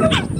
Ha ha ha!